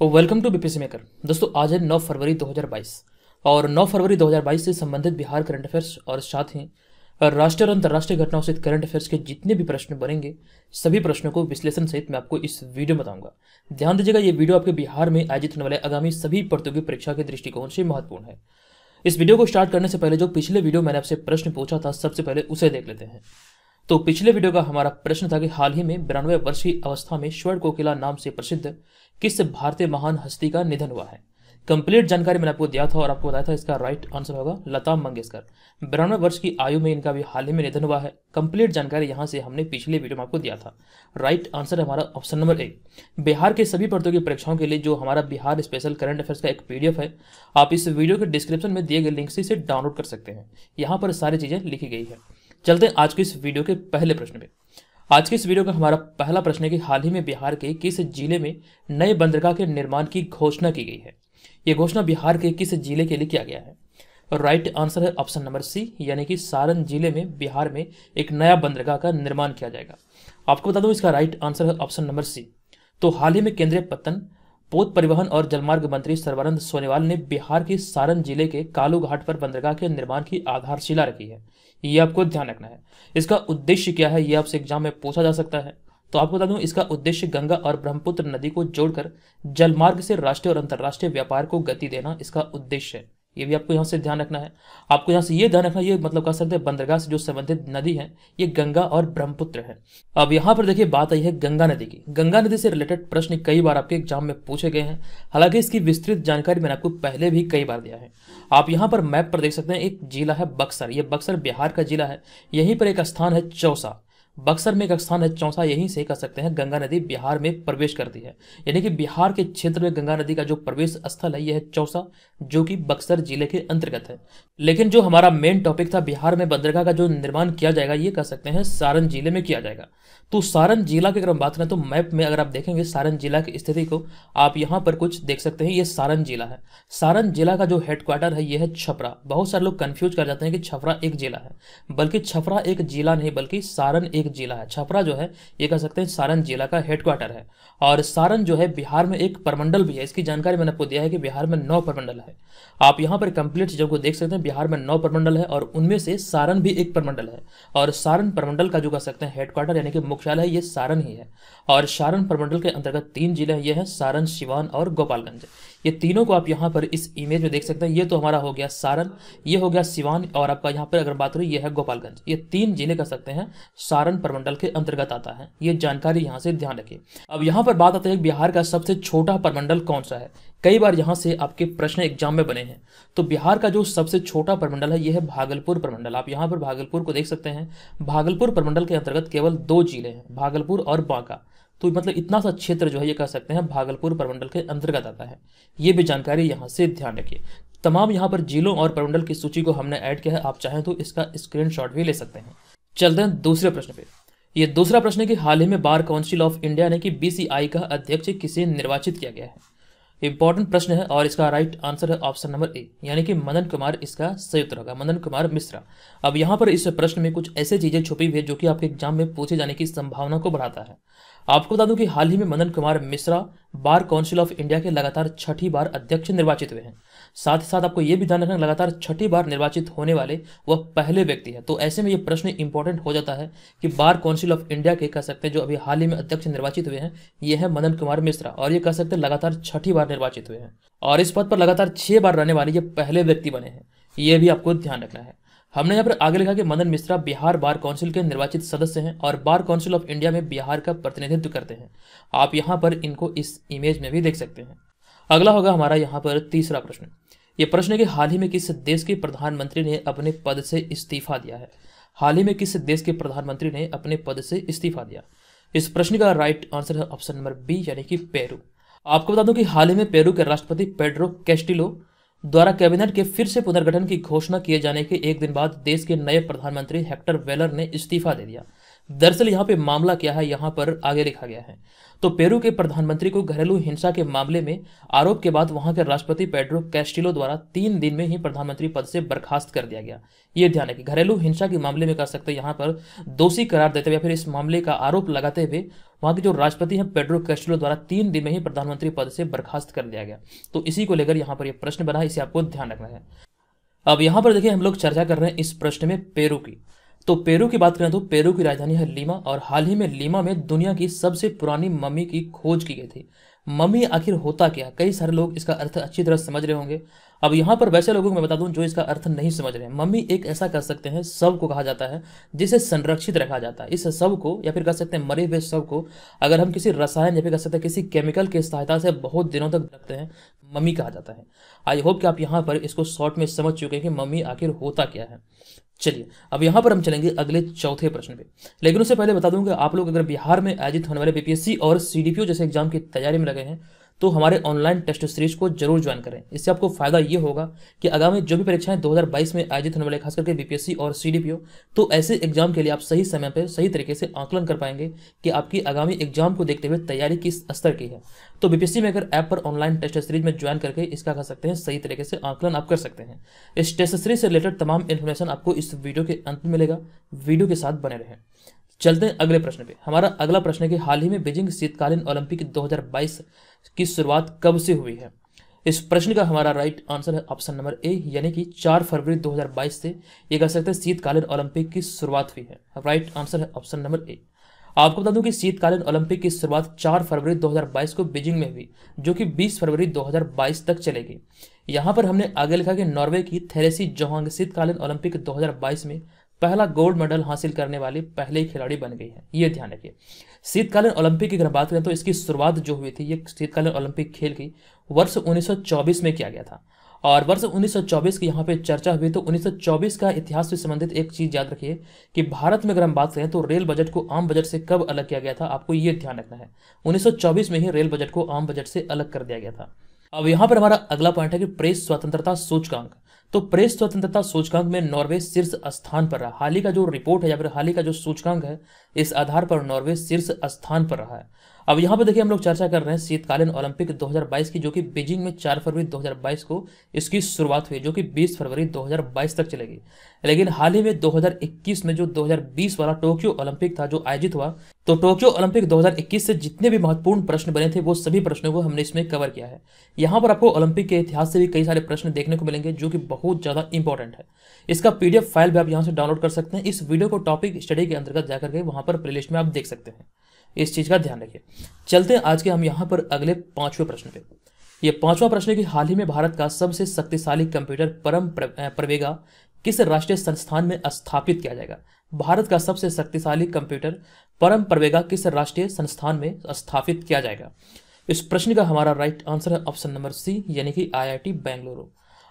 Welcome to BPC maker दोस्तों, आज है 9 फरवरी 2022 और 9 फरवरी 2022 से संबंधित बिहार करंट अफेयर्स और साथ ही राष्ट्रीय और अंतर्राष्ट्रीय घटनाओं सहित करंट अफेयर्स के जितने भी प्रश्न बनेंगे, सभी प्रश्नों को विश्लेषण सहित मैं आपको इस वीडियो में बताऊँगा। ध्यान दीजिएगा, ये वीडियो आपके बिहार में आयोजित होने वाले आगामी सभी प्रतियोगी परीक्षा के दृष्टिकोण से महत्वपूर्ण है। इस वीडियो को स्टार्ट करने से पहले जो पिछले वीडियो मैंने आपसे प्रश्न पूछा था, सबसे पहले उसे देख लेते हैं। तो पिछले वीडियो का हमारा प्रश्न था कि हाल ही में बिरानवे वर्ष की अवस्था में स्वर्ण कोकिला नाम से प्रसिद्ध किस भारतीय महान हस्ती का निधन हुआ है? कंप्लीट जानकारी मैंने आपको दिया था और आपको बताया था इसका राइट आंसर होगा लता मंगेशकर। बिरानवे वर्ष की आयु में इनका भी हाल ही में निधन हुआ है। कंप्लीट जानकारी यहाँ से हमने पिछले वीडियो में आपको दिया था। राइट आंसर हमारा ऑप्शन नंबर ए बिहार के सभी प्रतियोगी परीक्षाओं के लिए जो हमारा बिहार स्पेशल करंट अफेयर्स का एक पीडीएफ है, आप इस वीडियो के डिस्क्रिप्शन में दिए गए लिंक से इसे डाउनलोड कर सकते हैं। यहाँ पर सारी चीज़ें लिखी गई है। चलते हैं आज के इस वीडियो के पहले प्रश्न पे। आज के इस वीडियो का हमारा पहला प्रश्न है कि हाल ही में बिहार के किस ज़िले में नए बंदरगाह के निर्माण की घोषणा की गई है? यह घोषणा बिहार के किस ज़िले के लिए किया गया है? राइट आंसर है ऑप्शन नंबर सी, यानी कि सारण ज़िले में बिहार में एक नया बंदरगाह का निर्माण किया जाएगा। आपको बता दूँ इसका राइट आंसर है ऑप्शन नंबर सी। तो हाल ही में केंद्रीय पत्तन पोत परिवहन और जलमार्ग मंत्री सर्वानंद सोनेवाल ने बिहार के सारण ज़िले के कालू घाट पर बंदरगाह के निर्माण की आधारशिला रखी है। ये आपको ध्यान रखना है। इसका उद्देश्य क्या है, ये आपसे एग्ज़ाम में पूछा जा सकता है। तो आपको बता दूँ, इसका उद्देश्य गंगा और ब्रह्मपुत्र नदी को जोड़कर जलमार्ग से राष्ट्रीय और अंतर्राष्ट्रीय व्यापार को गति देना, इसका उद्देश्य है। ये भी आपको यहाँ से ध्यान रखना है। आपको यहाँ से ये ध्यान रखना ये मतलब कह सकते हैं बंदरगाह से जो संबंधित नदी है, ये गंगा और ब्रह्मपुत्र है। अब यहाँ पर देखिए बात आई है गंगा नदी की। गंगा नदी से रिलेटेड प्रश्न कई बार आपके एग्ज़ाम में पूछे गए हैं। हालाँकि इसकी विस्तृत जानकारी मैंने आपको पहले भी कई बार दिया है। आप यहाँ पर मैप पर देख सकते हैं, एक जिला है बक्सर। ये बक्सर बिहार का जिला है। यहीं पर एक स्थान है चौसा। बक्सर में एक स्थान है, चौसा, यहीं से कह सकते हैं गंगा नदी बिहार में प्रवेश करती है। यानी कि बिहार के क्षेत्र में गंगा नदी का जो प्रवेश स्थल है, यह है चौसा, जो कि बक्सर ज़िले के अंतर्गत है। लेकिन जो हमारा मेन टॉपिक था, बिहार में बंदरगाह का जो निर्माण किया जाएगा, ये कह सकते हैं सारण ज़िले में किया जाएगा। तो सारण जिला की अगर हम बात करें तो मैप में अगर आप देखेंगे, सारण जिला की स्थिति को आप यहाँ पर कुछ देख सकते हैं, ये सारण जिला है। सारण जिला का जो हेडक्वार्टर है, यह है छपरा। बहुत सारे लोग कंफ्यूज कर जाते हैं कि छपरा एक जिला है। बल्कि छपरा एक जिला नहीं, बल्कि सारण एक जिला है। छपरा जो है, ये कह सकते हैं सारण जिला का हेडक्वार्टर है। और सारण जो है, बिहार में एक परमंडल भी है। इसकी जानकारी मैंने आपको दिया है कि बिहार में नौ परमंडल है। आप यहाँ पर कंप्लीट चीज़ों को देख सकते हैं। बिहार में नौ परमंडल है और उनमें से सारण भी एक परमंडल है। और सारण परमंडल का जो कह सकते हैं हेडक्वार्टर यानी कि मुख्यालय, ये सारण ही है। और सारण प्रमंडल के अंतर्गत तीन ज़िले ये हैं सारण, सिवान और गोपालगंज। ये तीनों को आप यहाँ पर इस इमेज में देख सकते हैं। ये तो हमारा हो गया सारण ये हो गया सिवान, और आपका यहाँ पर अगर बात करें, ये है गोपालगंज। ये तीन ज़िले कह सकते हैं सारण प्रमंडल के अंतर्गत आता है। ये जानकारी यहाँ से ध्यान रखिए। अब यहाँ पर बात आती है बिहार का सबसे छोटा प्रमंडल कौन सा है? कई बार यहाँ से आपके प्रश्न एग्ज़ाम में बने हैं। तो बिहार का जो सबसे छोटा प्रमंडल है यह है भागलपुर प्रमंडल। आप यहाँ पर भागलपुर को देख सकते हैं। भागलपुर प्रमंडल के अंतर्गत केवल दो ज़िले हैं, भागलपुर और बांका। तो मतलब इतना सा क्षेत्र जो है, ये कह सकते हैं, भागलपुर प्रमंडल के अंतर्गत आता है। ये भी जानकारी यहाँ से ध्यान रखिए। तमाम यहाँ पर जिलों और प्रमंडल की सूची को हमने ऐड किया है, आप चाहें तो इसका स्क्रीन भी ले सकते हैं। चलते हैं दूसरे प्रश्न पे। ये दूसरा प्रश्न है कि हाल ही में बार काउंसिल ऑफ़ इंडिया ने कि बीसीआई का अध्यक्ष किसे निर्वाचित किया गया है? इंपॉर्टेंट प्रश्न है और इसका राइट आंसर है ऑप्शन नंबर ए यानी कि मदन कुमार इसका सही उत्तर होगा मदन कुमार मिश्रा। अब यहाँ पर इस प्रश्न में कुछ ऐसे चीज़ें छुपी हुई है जो कि आपके एग्ज़ाम में पूछे जाने की संभावना को बढ़ाता है। आपको बता दूँ कि हाल ही में Madan Kumar Mishra bar council of India के लगातार छठी बार अध्यक्ष निर्वाचित हुए हैं। साथ ही साथ आपको यह भी ध्यान रखना लगातार छठी बार निर्वाचित होने वाले वह पहले व्यक्ति है। तो ऐसे में यह प्रश्न इंपॉर्टेंट हो जाता है कि बार काउंसिल ऑफ़ इंडिया के, कह सकते हैं, जो अभी हाल ही में अध्यक्ष निर्वाचित हुए हैं, ये है मदन कुमार मिश्रा और ये, कह सकते हैं, लगातार छठी बार निर्वाचित हुए हैं। और इस पद पर लगातार छह बार रहने वाले ये पहले व्यक्ति बने हैं। ये भी आपको ध्यान रखना है। हमने यहाँ पर आगे लिखा कि मदन मिश्रा बिहार बार काउंसिल के निर्वाचित सदस्य हैं और बार काउंसिल ऑफ़ इंडिया में बिहार का प्रतिनिधित्व करते हैं। आप यहाँ पर इनको इस इमेज में भी देख सकते हैं। अगला होगा हमारा यहाँ पर तीसरा प्रश्न। ये प्रश्न है कि हाल ही में किस देश के प्रधानमंत्री ने अपने पद से इस्तीफा दिया है? हाल ही में किस देश के प्रधानमंत्री ने अपने पद से इस्तीफा दिया? इस प्रश्न का राइट आंसर है ऑप्शन नंबर बी, यानी कि पेरू। आपको बता दूँ कि हाल ही में पेरू के राष्ट्रपति पेड्रो कैस्टिलो द्वारा कैबिनेट के फिर से पुनर्गठन की घोषणा किए जाने के एक दिन बाद देश के नए प्रधानमंत्री हेक्टर वेलर ने इस्तीफा दे दिया। दरअसल यहाँ पे मामला क्या है, यहाँ पर आगे लिखा गया है। तो पेरू के प्रधानमंत्री को घरेलू हिंसा के मामले में आरोप के बाद वहाँ के राष्ट्रपति पेड्रो कैस्टिलो द्वारा तीन दिन में ही प्रधानमंत्री पद से बर्खास्त कर दिया गया। ये ध्यान है कि घरेलू हिंसा के मामले में कह सकते यहाँ पर दोषी करार देते हुए फिर इस मामले का आरोप लगाते हुए वहाँ के जो राष्ट्रपति हैं, पेड्रो कैस्ट्रो द्वारा तीन दिन में ही प्रधानमंत्री पद से बर्खास्त कर दिया गया। तो इसी को लेकर यहाँ पर यह प्रश्न बना है, इसे आपको ध्यान रखना है। अब यहाँ पर देखिए, हम लोग चर्चा कर रहे हैं इस प्रश्न में पेरू की। तो पेरू की बात करें तो पेरू की राजधानी है लीमा, और हाल ही में लीमा में दुनिया की सबसे पुरानी मम्मी की खोज की गई थी। मम्मी आखिर होता क्या? कई सारे लोग इसका अर्थ अच्छी तरह समझ रहे होंगे। अब यहाँ पर वैसे लोगों को मैं बता दूँ जो इसका अर्थ नहीं समझ रहे हैं। मम्मी एक ऐसा कर सकते हैं सबको कहा जाता है, जिसे संरक्षित रखा जाता है। इस सबको या फिर कह सकते हैं मरे हुए सबको अगर हम किसी रसायन या फिर कह सकते हैं किसी केमिकल की के सहायता से बहुत दिनों तक रखते हैं, मम्मी कहा जाता है। आई होप कि आप यहाँ पर इसको शॉर्ट में समझ चुके हैं कि मम्मी आखिर होता क्या है। चलिए, अब यहाँ पर हम चलेंगे अगले चौथे प्रश्न पे। लेकिन उससे पहले बता दूँगा आप लोग अगर बिहार में आयोजित होने वाले बीपीएससी और सीडीपीओ जैसे एग्ज़ाम की तैयारी में लगे हैं तो हमारे ऑनलाइन टेस्ट सीरीज़ को ज़रूर ज्वाइन करें। इससे आपको फ़ायदा ये होगा कि आगामी जो भी परीक्षाएँ 2022 में आयोजित होने वाले खास करके बीपीएससी और सीडीपीओ तो ऐसे एग्ज़ाम के लिए आप सही समय पर सही तरीके से आकलन कर पाएँगे कि आपकी आगामी एग्ज़ाम को देखते हुए तैयारी किस स्तर की है। तो बीपीएससी में अगर ऐप पर ऑनलाइन टेस्ट सीरीज़ में ज्वाइन करके इसका कर सकते हैं, सही तरीके से आकलन आप कर सकते हैं। इस टेस्ट सीरीज़ से रिलेटेड तमाम इन्फॉर्मेशन आपको इस वीडियो के अंत में मिलेगा। वीडियो के साथ बने रहें। चलते हैं अगले प्रश्न पे। हमारा अगला प्रश्न है कि हाल ही में बीजिंग शीतकालीन ओलंपिक 2022 की शुरुआत कब से हुई है? इस प्रश्न का हमारा राइट आंसर है ऑप्शन नंबर ए यानी कि 4 फरवरी 2022 से ये कह सकते हैं शीतकालीन ओलंपिक की शुरुआत हुई है। राइट आंसर है ऑप्शन नंबर ए आपको बता दूँ कि शीतकालीन ओलंपिक की शुरुआत 4 फरवरी 2022 को बीजिंग में हुई, जो कि 20 फरवरी 2022 तक चलेगी। यहाँ पर हमने आगे लिखा कि नॉर्वे की थेरेसी जोहांग शीतकालीन ओलंपिक 2022 में पहला गोल्ड मेडल हासिल करने वाली पहले खिलाड़ी बन गई है, ये ध्यान रखिए। शीतकालीन ओलंपिक की अगर बात करें तो इसकी शुरुआत जो हुई थी, ये शीतकालीन ओलंपिक खेल की वर्ष 1924 में किया गया था। और वर्ष 1924 की यहाँ पे चर्चा हुई तो 1924 का इतिहास से संबंधित एक चीज़ याद रखिए कि भारत में अगर हम बात करें तो रेल बजट को आम बजट से कब अलग किया गया था, आपको ये ध्यान रखना है। 1924 में ही रेल बजट को आम बजट से अलग कर दिया गया था। अब यहाँ पर हमारा अगला पॉइंट है कि प्रेस स्वतंत्रता सूचकांक। तो प्रेस स्वतंत्रता सूचकांक में नॉर्वे शीर्ष स्थान पर रहा। हाल ही का जो रिपोर्ट है या फिर हाल ही का जो सूचकांक है, इस आधार पर नॉर्वे शीर्ष स्थान पर रहा है। अब यहाँ पर देखिए हम लोग चर्चा कर रहे हैं शीतकालीन ओलंपिक 2022 की, जो कि बीजिंग में 4 फरवरी 2022 को इसकी शुरुआत हुई, जो कि 20 फरवरी 2022 तक चलेगी। लेकिन हाल ही में 2021 में जो 2020 वाला टोक्यो ओलंपिक था, जो आयोजित हुआ तो टोक्यो ओलंपिक 2021 से जितने भी महत्वपूर्ण प्रश्न बने थे, वो सभी प्रश्नों को हमने इसमें कवर किया है। यहाँ पर आपको ओलंपिक के इतिहास से भी कई सारे प्रश्न देखने को मिलेंगे, जो कि बहुत ज़्यादा इंपॉर्टेंट है। इसका पीडीएफ फ़ाइल भी आप यहाँ से डाउनलोड कर सकते हैं। इस वीडियो को टॉपिक स्टडी के अंतर्गत जाकर के वहाँ पर प्लेलिस्ट में आप देख सकते हैं। इस चीज़ का ध्यान रखिए। चलते हैं आज के हम यहाँ पर अगले पाँचवें प्रश्न पे। ये पांचवा प्रश्न है कि हाल ही में भारत का सबसे शक्तिशाली कंप्यूटर परम प्रवेगा किस राष्ट्रीय संस्थान में स्थापित किया जाएगा? भारत का सबसे शक्तिशाली कंप्यूटर परम प्रवेगा किस राष्ट्रीय संस्थान में स्थापित किया जाएगा? इस प्रश्न का हमारा राइट आंसर है ऑप्शन नंबर सी यानी कि आईआईटी बेंगलुरु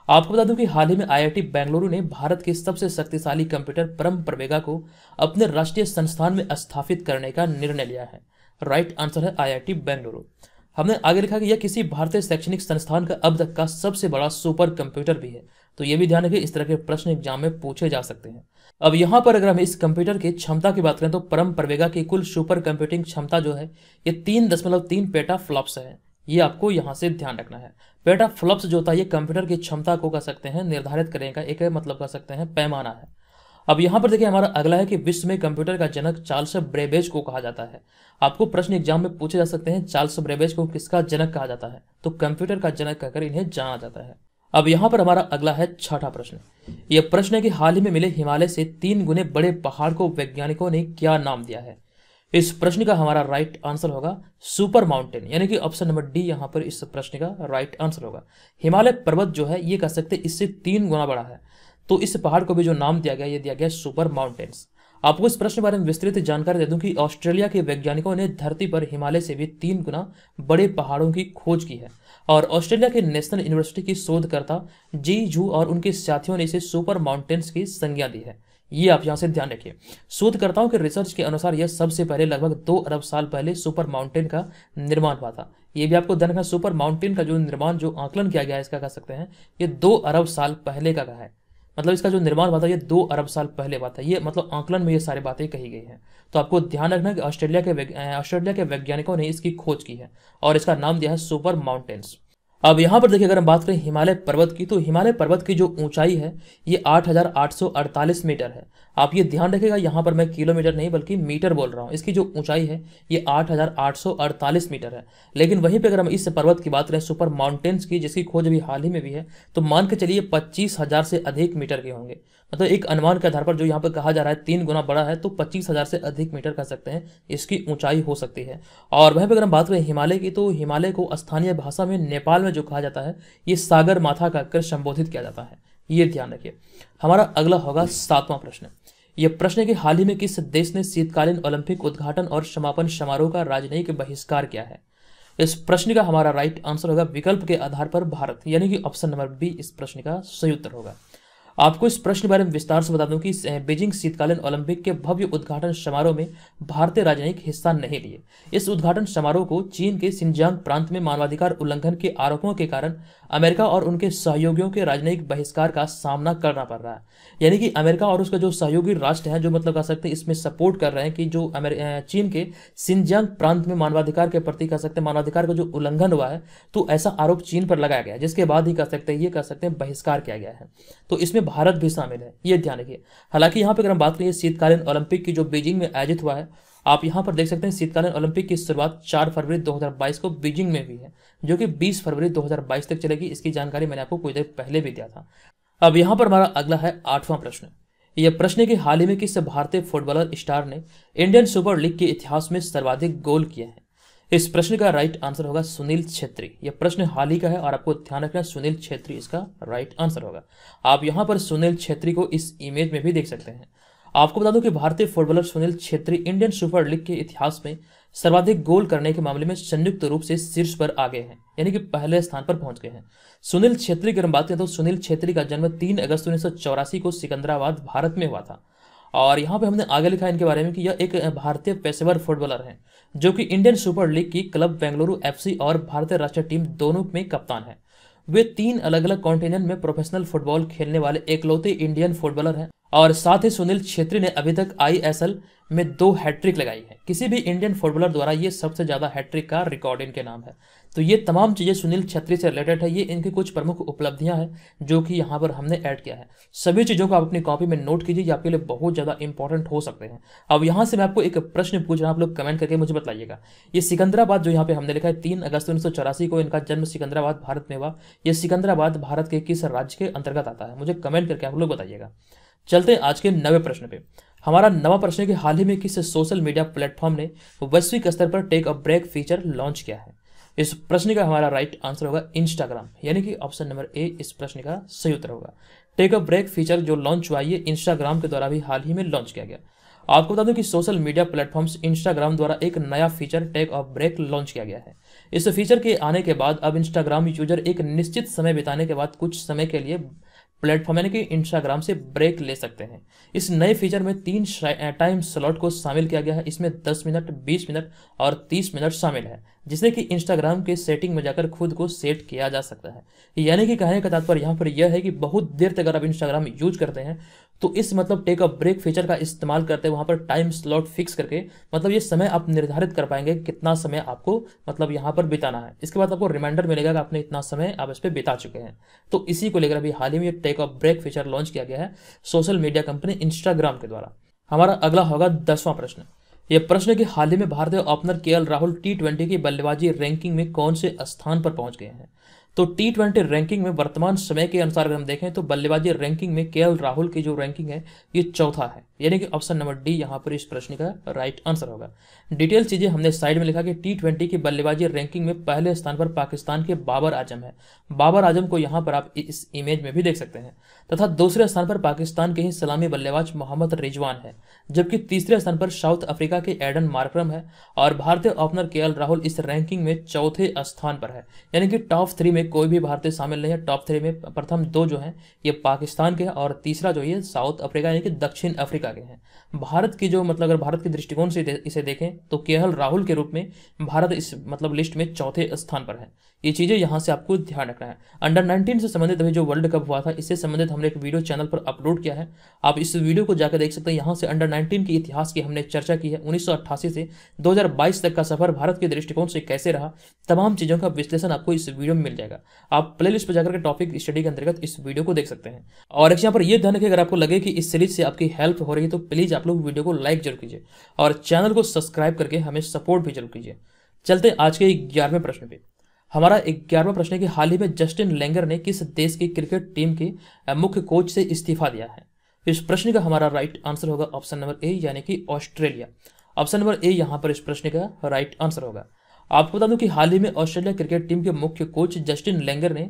आपको बता दूँ कि हाल ही में आईआईटी बेंगलुरु ने भारत के सबसे शक्तिशाली कंप्यूटर परम प्रवेगा को अपने राष्ट्रीय संस्थान में स्थापित करने का निर्णय लिया है। राइट आंसर है आईआईटी बेंगलुरु हमने आगे लिखा कि यह किसी भारतीय शैक्षणिक संस्थान का अब तक का सबसे बड़ा सुपर कंप्यूटर भी है। तो यह भी ध्यान रखिए, इस तरह के प्रश्न एग्ज़ाम में पूछे जा सकते हैं। अब यहाँ पर अगर हम इस कंप्यूटर की क्षमता की बात करें तो परम परवेगा की कुल सुपर कंप्यूटिंग क्षमता जो है, ये तीन दशमलव तीन पेटा फ्लॉप्स है। ये आपको यहाँ से ध्यान रखना है। पेटा फ्लॉप्स जो होता है, ये कंप्यूटर की क्षमता को कह सकते हैं, निर्धारित करने का एक मतलब कह सकते हैं पैमाना है। अब यहाँ पर देखिए, हमारा अगला है कि विश्व में कंप्यूटर का जनक चार्ल्स ब्रेबेज को कहा जाता है। आपको प्रश्न एग्ज़ाम में पूछे जा सकते हैं, चार्ल्स ब्रेबेज को किसका जनक कहा जाता है? तो कंप्यूटर का जनक कहकर इन्हें जाना जाता है। अब यहाँ पर हमारा अगला है छठा प्रश्न। यह प्रश्न है कि हाल ही में मिले हिमालय से तीन गुने बड़े पहाड़ को वैज्ञानिकों ने क्या नाम दिया है? इस प्रश्न का हमारा राइट आंसर होगा सुपर माउंटेन यानी कि ऑप्शन नंबर डी यहाँ पर इस प्रश्न का राइट आंसर होगा। हिमालय पर्वत जो है, ये कह सकते इससे तीन गुना बड़ा है। तो इस पहाड़ को भी जो नाम दिया गया, ये दिया गया सुपर माउंटेन्स आपको इस प्रश्न के बारे में विस्तृत जानकारी दे दूँ कि ऑस्ट्रेलिया के वैज्ञानिकों ने धरती पर हिमालय से भी तीन गुना बड़े पहाड़ों की खोज की है। और ऑस्ट्रेलिया के नेशनल यूनिवर्सिटी की शोधकर्ता जी जू और उनके साथियों ने इसे सुपर माउंटेन्स की संज्ञा दी है। ये आप यहाँ से ध्यान रखिए। शोधकर्ताओं के रिसर्च के अनुसार यह सबसे पहले लगभग दो अरब साल पहले सुपर माउंटेन का निर्माण हुआ था। ये भी आपको ध्यान रखना, सुपर माउंटेन का जो निर्माण, जो आकलन किया गया है, इसका कह सकते हैं, ये दो अरब साल पहले का कहा है। मतलब इसका जो निर्माण हुआ था ये दो अरब साल पहले हुआ था। ये मतलब आंकलन में ये सारी बातें कही गई हैं। तो आपको ध्यान रखना कि ऑस्ट्रेलिया के ऑस्ट्रेलिया के वैज्ञानिकों ने इसकी खोज की है और इसका नाम दिया है सुपर माउंटेन्स। अब यहाँ पर देखिए अगर हम बात करें हिमालय पर्वत की तो हिमालय पर्वत की जो ऊंचाई है ये 8,848 मीटर है। आप ये ध्यान रखिएगा यहाँ पर मैं किलोमीटर नहीं बल्कि मीटर बोल रहा हूँ। इसकी जो ऊंचाई है ये 8,848 मीटर है। लेकिन वहीं पे अगर हम इस पर्वत की बात करें सुपर माउंटेन्स की जिसकी खोज अभी हाल ही में भी है तो मान के चलिए पच्चीस हज़ार से अधिक मीटर के होंगे। मतलब एक अनुमान के आधार पर जो यहाँ पर कहा जा रहा है तीन गुना बड़ा है तो पच्चीस हज़ार से अधिक मीटर कह सकते हैं। इसकी ऊंचाई हो सकती है। और वहीं पर अगर हम बात करें हिमालय की तो हिमालय को स्थानीय भाषा में नेपाल में जो कहा जाता है ये सागर माथा कहकर संबोधित किया जाता है। ये ध्यान रखिए। हमारा अगला होगा सातवां प्रश्न। यह प्रश्न कि हाल ही में किस देश ने शीतकालीन ओलंपिक उद्घाटन और समापन समारोह का राजनयिक बहिष्कार किया है? इस प्रश्न का हमारा राइट आंसर होगा विकल्प के आधार पर भारत। यानी कि ऑप्शन नंबर बी इस प्रश्न का सही उत्तर होगा। आपको इस प्रश्न के बारे में विस्तार से बता दूँ कि बीजिंग शीतकालीन ओलंपिक के भव्य उद्घाटन समारोह में भारतीय राजनयिक हिस्सा नहीं लिए। इस उद्घाटन समारोह को चीन के सिंजांग प्रांत में मानवाधिकार उल्लंघन के आरोपों के कारण अमेरिका और उनके सहयोगियों के राजनयिक बहिष्कार का सामना करना पड़ रहा है। यानी कि अमेरिका और उसका जो सहयोगी राष्ट्र है, जो मतलब कह सकते हैं, इसमें सपोर्ट कर रहे हैं कि जो चीन के सिंजांग प्रांत में मानवाधिकार के प्रति कह सकते हैं, मानवाधिकार का जो उल्लंघन हुआ है तो ऐसा आरोप चीन पर लगाया गया जिसके बाद ही कह सकते हैं, ये कह सकते हैं, बहिष्कार किया गया है। तो इसमें भारत भी शामिल है, ये ध्यान रखिए। हालाँकि यहाँ पर अगर हम बात करें शीतकालीन ओलंपिक की जो बीजिंग में आयोजित हुआ है, आप यहाँ पर देख सकते हैं शीतकालीन ओलंपिक की शुरुआत 4 फरवरी 2022 को बीजिंग में हुई है, जो कि 20 फरवरी 2022 तक चलेगी। इसकी जानकारी मैंने आपको कुछ देर पहले भी दिया था। अब यहाँ पर हमारा अगला है आठवां प्रश्न। यह प्रश्न है कि हाल ही में किस भारतीय फुटबॉलर स्टार ने इंडियन सुपर लीग के इतिहास में सर्वाधिक गोल किए हैं? इस प्रश्न का राइट आंसर होगा सुनील छेत्री। यह प्रश्न हाल ही का है और आपको ध्यान रखना सुनील छेत्री इसका राइट आंसर होगा। आप यहाँ पर सुनील छेत्री को इस इमेज में भी देख सकते हैं। आपको बता दूँ कि भारतीय footballer Sunil Chhetri Indian Super League के इतिहास में सर्वाधिक गोल करने के मामले में संयुक्त रूप से शीर्ष पर आ गए हैं, यानी कि पहले स्थान पर पहुँच गए हैं। सुनील छेत्री की हम बात करें तो सुनील छेत्री का जन्म तीन अगस्त उन्नीस सौ चौरासी को सिकंदराबाद, भारत में हुआ था। और यहाँ पे हमने आगे लिखा इनके बारे में कि यह एक भारतीय पेशेवर फुटबॉलर हैं। जो कि इंडियन सुपर लीग की क्लब बेंगलुरु एफसी और भारतीय राष्ट्रीय टीम दोनों में कप्तान है। वे तीन अलग अलग कॉन्टिनेंट में प्रोफेशनल फुटबॉल खेलने वाले एकलौते इंडियन फुटबॉलर हैं और साथ ही सुनील छेत्री ने अभी तक आईएसएल में दो हैट्रिक लगाई है। किसी भी इंडियन फुटबॉलर द्वारा ये सबसे ज़्यादा हैट्रिक का रिकॉर्ड इनके नाम है। तो ये तमाम चीज़ें सुनील छत्री से रिलेटेड है। ये इनकी कुछ प्रमुख उपलब्धियाँ हैं, जो कि यहाँ पर हमने ऐड किया है। सभी चीज़ों को आप अपनी कॉपी में नोट कीजिए, ये आपके लिए बहुत ज़्यादा इंपॉर्टेंट हो सकते हैं। अब यहाँ से मैं आपको एक प्रश्न पूछ रहा हूँ, आप लोग कमेंट करके मुझे बताइएगा। ये सिकंदराबाद, जो यहाँ पे हमने लिखा है, तीन अगस्त उन्नीस सौ चौरासी को इनका जन्म सिकंदराबाद, भारत में हुआ। ये सिकंदराबाद, भारत के किस राज्य के अंतर्गत आता है? मुझे कमेंट करके आप लोग बताइएगा। चलते हैं आज के नवे प्रश्न पे। हमारा नवा प्रश्न है कि हाल ही में किस सोशल मीडिया प्लेटफॉर्म ने वैश्विक स्तर पर take a break feature launch किया है? इस प्रश्न का हमारा राइट आंसर होगा इंस्टाग्राम। यानी कि ऑप्शन नंबर ए, इस प्रश्न का सही उत्तर होगा। टेक अ ब्रेक फीचर जो लॉन्च हुआ, ये इंस्टाग्राम के द्वारा भी हाल ही में लॉन्च किया गया। आपको बता दूँ कि सोशल मीडिया प्लेटफॉर्म्स इंस्टाग्राम द्वारा एक नया feature take of break launch किया गया है। इस फीचर के आने के बाद अब इंस्टाग्राम यूज़र एक निश्चित समय बिताने के बाद कुछ समय के लिए प्लेटफॉर्म यानी कि इंस्टाग्राम से ब्रेक ले सकते हैं। इस नए फीचर में तीन टाइम स्लॉट को शामिल किया गया है। इसमें 10 मिनट 20 मिनट और 30 मिनट शामिल है जिसे कि इंस्टाग्राम के सेटिंग में जाकर खुद को सेट किया जा सकता है। यानी कि कहने का तात्पर्य यहाँ पर यह है कि बहुत देर तक अगर आप इंस्टाग्राम यूज़ करते हैं तो इस मतलब टेक अ ब्रेक फीचर का इस्तेमाल करते हैं वहाँ पर टाइम स्लॉट फिक्स करके मतलब ये समय आप निर्धारित कर पाएँगे कितना समय आपको मतलब यहाँ पर बिताना है। इसके बाद आपको रिमाइंडर मिलेगा कि आपने इतना समय आप इस पर बिता चुके हैं। तो इसी को लेकर अभी हाल ही में take a break feature launch किया गया है सोशल मीडिया कंपनी इंस्टाग्राम के द्वारा। हमारा अगला होगा दसवां प्रश्न। यह प्रश्न कि हाल ही में भारतीय ओपनर के राहुल टी की बल्लेबाजी रैंकिंग में कौन से स्थान पर पहुँच गए हैं? तो टी ट्वेंटी रैंकिंग में वर्तमान समय के अनुसार अगर हम देखें तो बल्लेबाजी रैंकिंग में केएल राहुल की जो रैंकिंग है, ये चौथा है। यानी कि ऑप्शन नंबर डी यहाँ पर इस प्रश्न का राइट आंसर होगा। डिटेल चीज़ें हमने साइड में लिखा कि टी ट्वेंटी की बल्लेबाजी रैंकिंग में पहले स्थान पर पाकिस्तान के बाबर आज़म है। बाबर आज़म को यहाँ पर आप इस इमेज में भी देख सकते हैं। तथा दूसरे स्थान पर पाकिस्तान के ही सलामी बल्लेबाज मोहम्मद रिजवान है, जबकि तीसरे स्थान पर साउथ अफ्रीका के एडन मार्क्रम है और भारतीय ओपनर के राहुल इस रैंकिंग में चौथे स्थान पर है। यानी कि टॉप थ्री में कोई भी भारतीय शामिल नहीं है। टॉप थ्री में प्रथम दो जो है, ये पाकिस्तान के और तीसरा जो है साउथ अफ्रीका, यानी कि दक्षिण अफ्रीका आगे हैं। भारत की जो मतलब अगर भारत के दृष्टिकोण से इसे देखें तो के राहुल के रूप में भारत इस मतलब लिस्ट में चौथे स्थान पर है। ये चीज़ें यहाँ से आपको ध्यान रखना है। अंडर 19 से संबंधित अभी जो वर्ल्ड कप हुआ था, इससे संबंधित हमने एक वीडियो चैनल पर अपलोड किया है। आप इस वीडियो को जाकर देख सकते हैं। यहाँ से अंडर 19 के इतिहास की हमने चर्चा की है। उन्नीस सौ अट्ठासी से 2022 तक का सफ़र भारत के दृष्टिकोण से कैसे रहा, तमाम चीज़ों का विश्लेषण आपको इस वीडियो में मिल जाएगा। आप प्ले लिस्ट पर जाकर के टॉपिक स्टडी के अंतर्गत इस वीडियो को देख सकते हैं। और एक यहाँ पर यह ध्यान रखिए अगर आपको लगे कि इस सीरीज़ से आपकी हेल्प हो रही है तो प्लीज़ आप लोग वीडियो को लाइक ज़रूर कीजिए और चैनल को सब्सक्राइब करके हमें सपोर्ट भी ज़रूर कीजिए। चलते आज के ग्यारहवें प्रश्न पे। हमारा ग्यारहवा प्रश्न है कि हाल ही में जस्टिन लेंगर ने किस देश की क्रिकेट टीम के मुख्य कोच से इस्तीफा दिया है? इस प्रश्न का हमारा राइट आंसर होगा ऑप्शन नंबर ए यानी कि ऑस्ट्रेलिया। ऑप्शन नंबर ए यहाँ पर इस प्रश्न का राइट आंसर होगा। आपको बता दूँ कि हाल ही में ऑस्ट्रेलिया क्रिकेट टीम के मुख्य कोच जस्टिन लेंगर ने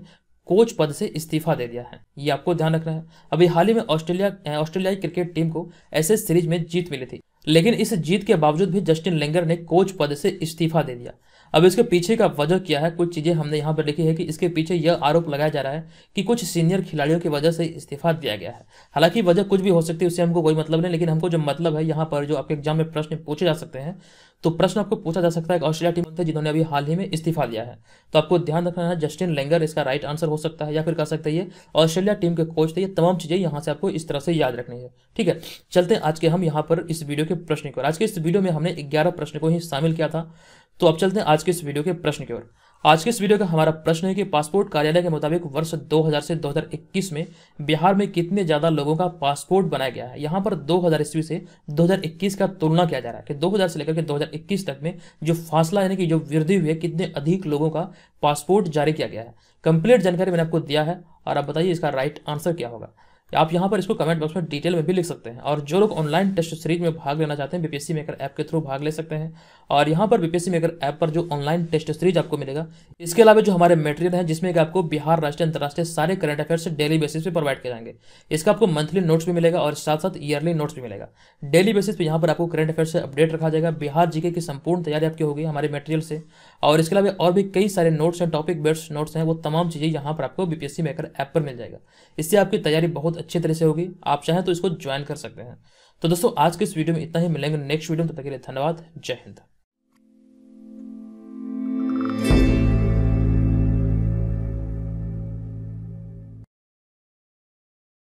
कोच पद से इस्तीफा दे दिया है। ये आपको ध्यान रखना है। अभी हाल ही में ऑस्ट्रेलिया ऑस्ट्रेलियाई क्रिकेट टीम को ऐसे सीरीज़ में जीत मिली थी। लेकिन इस जीत के बावजूद भी जस्टिन लेंगर ने कोच पद से इस्तीफा दे दिया। अब इसके पीछे का वजह क्या है? कुछ चीज़ें हमने यहाँ पर लिखी है कि इसके पीछे यह आरोप लगाया जा रहा है कि कुछ सीनियर खिलाड़ियों की वजह से इस्तीफा दिया गया है। हालाँकि वजह कुछ भी हो सकती है, उससे हमको कोई मतलब नहीं, लेकिन हमको जो मतलब है, यहाँ पर जो आपके एग्ज़ाम में प्रश्न पूछे जा सकते हैं तो प्रश्न आपको पूछा जा सकता है ऑस्ट्रेलिया टीम थे जिन्होंने अभी हाल ही में इस्तीफा दिया है। तो आपको ध्यान रखना है, जस्टिन लेंगर इसका राइट आंसर हो सकता है या फिर कह सकते हैं ऑस्ट्रेलिया टीम के कोच थे, ये तमाम चीज़ें यहाँ से आपको इस तरह से याद रखनी है। ठीक है, चलते हैं आज के हम यहाँ पर इस वीडियो के प्रश्न की ओर। आज के इस वीडियो में हमने ग्यारह प्रश्न को ही शामिल किया था तो अब चलते हैं आज के इस वीडियो के प्रश्न की ओर। आज के इस वीडियो का हमारा प्रश्न है कि पासपोर्ट कार्यालय के मुताबिक वर्ष 2000 से 2021 में बिहार में कितने ज़्यादा लोगों का पासपोर्ट बनाया गया है? यहाँ पर 2000 ईस्वी से 2021 का तुलना किया जा रहा है कि 2000 से लेकर के 2021 तक में जो फासला यानी कि जो वृद्धि हुई है, कितने अधिक लोगों का पासपोर्ट जारी किया गया है? कंप्लीट जानकारी मैंने आपको दिया है और आप बताइए इसका राइट आंसर क्या होगा? आप यहाँ पर इसको कमेंट बॉक्स में डिटेल में भी लिख सकते हैं। और जो लोग ऑनलाइन टेस्ट सीरीज़ में भाग लेना चाहते हैं बीपीएससी मेकर ऐप के थ्रू भाग ले सकते हैं। और यहाँ पर बीपीएससी मेकर ऐप पर जो ऑनलाइन टेस्ट सीरीज़ आपको मिलेगा, इसके अलावा जो हमारे मटेरियल है, जिसमें कि आपको बिहार, राष्ट्रीय, अंतर्राष्ट्रीय सारे करंट अफेयर्स डेली बेसिस पे प्रोवाइड किए जाएँगे। इसका आपको मंथली नोट्स भी मिलेगा और साथ साथ ईयरली नोट्स भी मिलेगा। डेली बेसिस पे यहाँ पर आपको करंट अफेयर से अपडेट रखा जाएगा। बिहार जीके की संपूर्ण तैयारी आपकी होगी हमारे मटेरियल से। और इसके अलावा और भी कई सारे नोट्स हैं टॉपिक बेस्ड नोट्स हैं, वो तमाम चीज़ें यहाँ पर आपको बीपीएससी मेकर ऐप पर मिल जाएगा। इससे आपकी तैयारी बहुत अच्छी तरह से होगी। आप चाहें तो इसको ज्वाइन कर सकते हैं। तो दोस्तों, आज के इस वीडियो में इतना ही। मिलेंगे नेक्स्ट वीडियो में, तब तक के लिए धन्यवाद। जय हिंद।